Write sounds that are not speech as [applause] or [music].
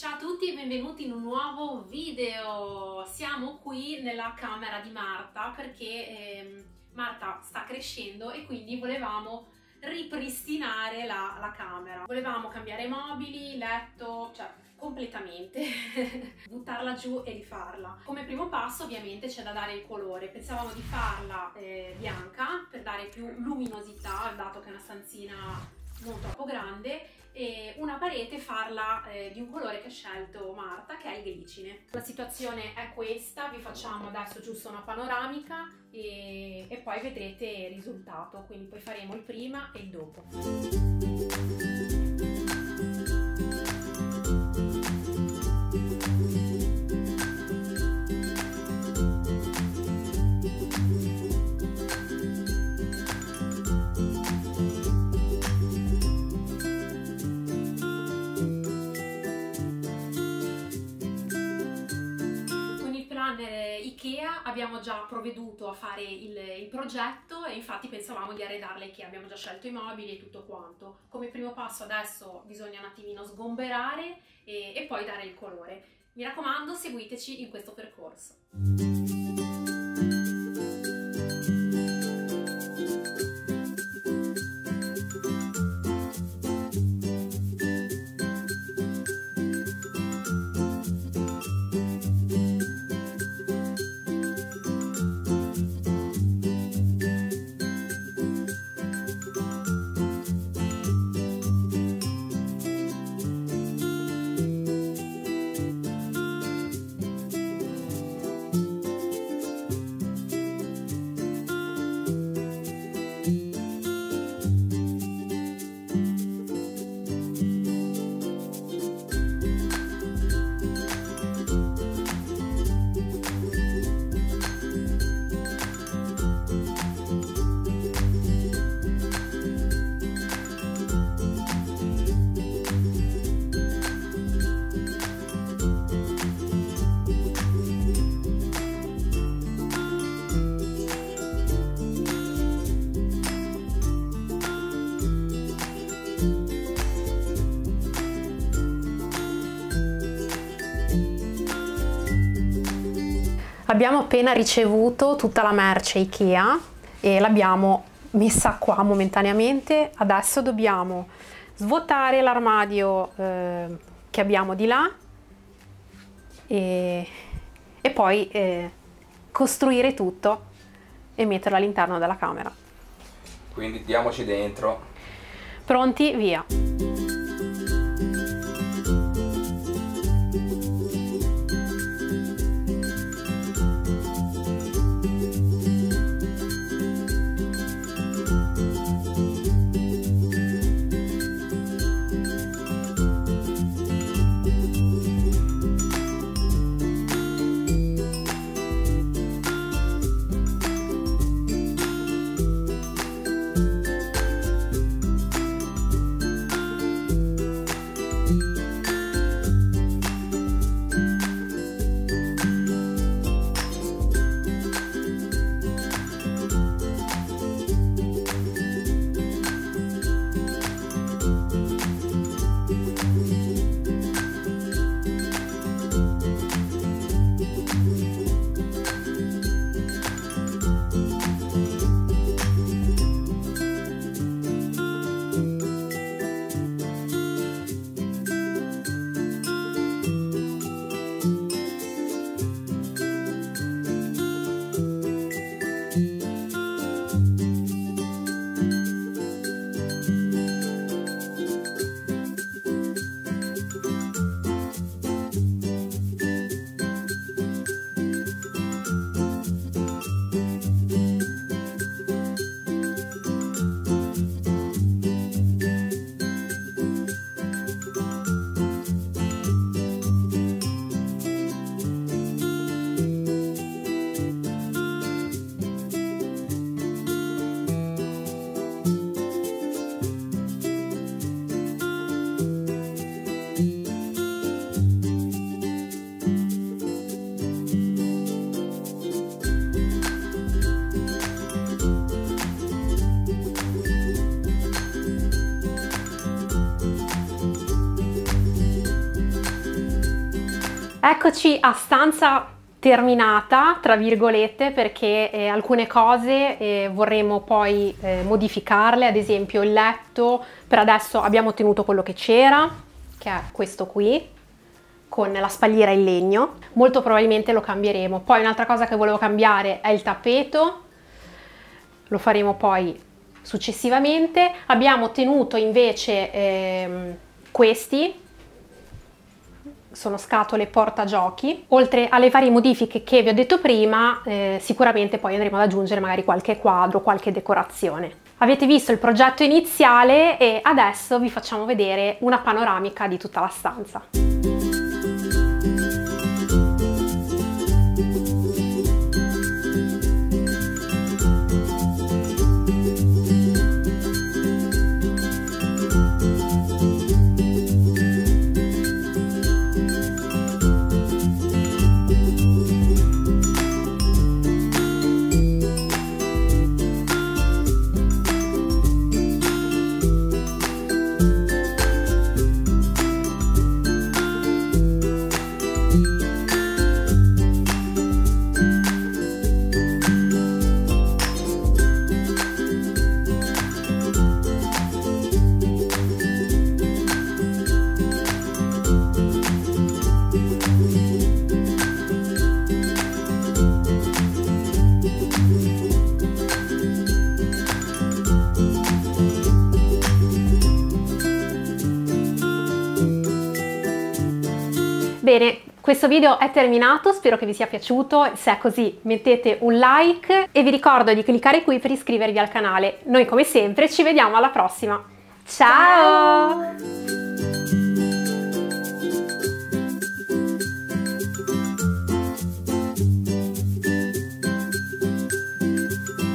Ciao a tutti e benvenuti in un nuovo video. Siamo qui nella camera di Marta perché eh, Marta sta crescendo e quindi volevamo ripristinare la, la camera. Volevamo cambiare mobili, letto, cioè completamente, [laughs] buttarla giù e rifarla. Come primo passo ovviamente c'è da dare il colore, pensavamo di farla eh, bianca per dare più luminosità, dato che è una stanzina non troppo grande e una parete farla eh, di un colore che ha scelto Marta che è il glicine. La situazione è questa, vi facciamo adesso giusto una panoramica e, e poi vedrete il risultato, quindi poi faremo il prima e il dopo. Abbiamo già provveduto a fare il, il, progetto e infatti pensavamo di arredarla Ikea, abbiamo già scelto i mobili e tutto quanto. Come primo passo adesso bisogna un attimino sgomberare e, e poi dare il colore. Mi raccomando seguiteci in questo percorso. Abbiamo appena ricevuto tutta la merce Ikea e l'abbiamo messa qua momentaneamente. Adesso dobbiamo svuotare l'armadio eh, che abbiamo di là e, e poi eh, costruire tutto e metterlo all'interno della camera. Quindi diamoci dentro. Pronti? Via! Eccoci a stanza terminata, tra virgolette, perché eh, alcune cose eh, vorremmo poi eh, modificarle, ad esempio il letto, per adesso abbiamo tenuto quello che c'era, che è questo qui, con la spalliera in legno, molto probabilmente lo cambieremo. Poi un'altra cosa che volevo cambiare è il tappeto, lo faremo poi successivamente. Abbiamo tenuto invece ehm, questi, sono scatole portagiochi. Oltre alle varie modifiche che vi ho detto prima, eh, sicuramente poi andremo ad aggiungere magari qualche quadro, qualche decorazione. Avete visto il progetto iniziale e adesso vi facciamo vedere una panoramica di tutta la stanza. Bene, questo video è terminato, spero che vi sia piaciuto, se è così mettete un like e vi ricordo di cliccare qui per iscrivervi al canale. Noi come sempre ci vediamo alla prossima. Ciao! Ciao.